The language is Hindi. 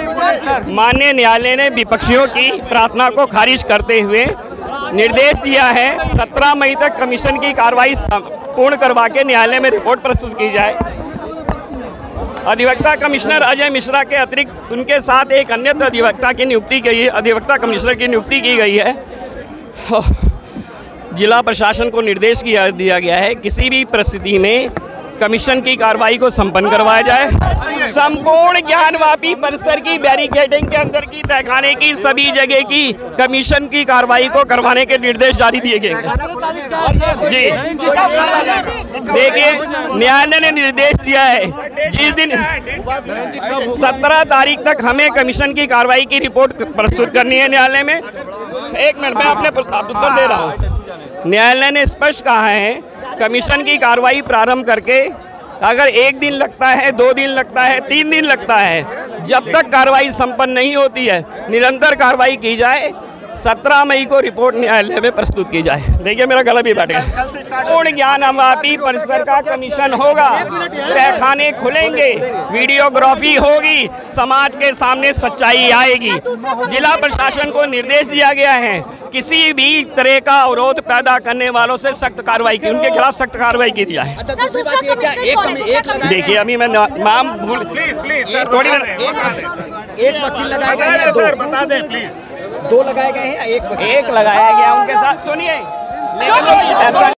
माननीय न्यायालय ने विपक्षियों की प्रार्थना को खारिज करते हुए निर्देश दिया है 17 मई तक कमीशन की कार्रवाई पूर्ण करवा के न्यायालय में रिपोर्ट प्रस्तुत की जाए। अधिवक्ता कमिश्नर अजय मिश्रा के अतिरिक्त उनके साथ एक अन्य अधिवक्ता की नियुक्ति की अधिवक्ता कमिश्नर की नियुक्ति की गई है। जिला प्रशासन को निर्देश किया, दिया गया है, किसी भी परिस्थिति में कमीशन की कार्रवाई को संपन्न करवाया जाए। संपूर्ण ज्ञानवापी परिसर की बैरिकेडिंग के अंदर की तहखाने की, सभी जगह की कमीशन की कार्रवाई को करवाने के निर्देश जारी दिए गए जी। देखिए, न्यायालय ने निर्देश दिया है, जिस दिन सत्रह तारीख तक हमें कमीशन की कार्रवाई की रिपोर्ट प्रस्तुत करनी है न्यायालय में। एक मिनट, में अपने उत्तर दे रहा हूँ। न्यायालय ने स्पष्ट कहा है कमीशन की कार्रवाई प्रारंभ करके अगर एक दिन लगता है, दो दिन लगता है, तीन दिन लगता है, जब तक कार्रवाई संपन्न नहीं होती है, निरंतर कार्रवाई की जाए सत्रह मई को रिपोर्ट न्यायालय में प्रस्तुत की जाए। देखिए मेरा गला भी बैठे पूर्ण ज्ञान अमापी परिसर का कमीशन होगा। तहखाने खुलेंगे वीडियोग्राफी होगी समाज के सामने सच्चाई आएगी। जिला प्रशासन को निर्देश दिया गया है किसी भी तरह का अवरोध पैदा करने वालों से सख्त कार्रवाई की उनके खिलाफ सख्त कार्रवाई की जाए। अच्छा, देखिए अभी मैं नाम भूल प्लीज़ प्लीज़ थोड़ी एक वकील लगाया गया है बता दें प्लीज़ दो लगाए गए हैं एक एक लगाया गया उनके साथ। सुनिए।